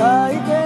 Kaike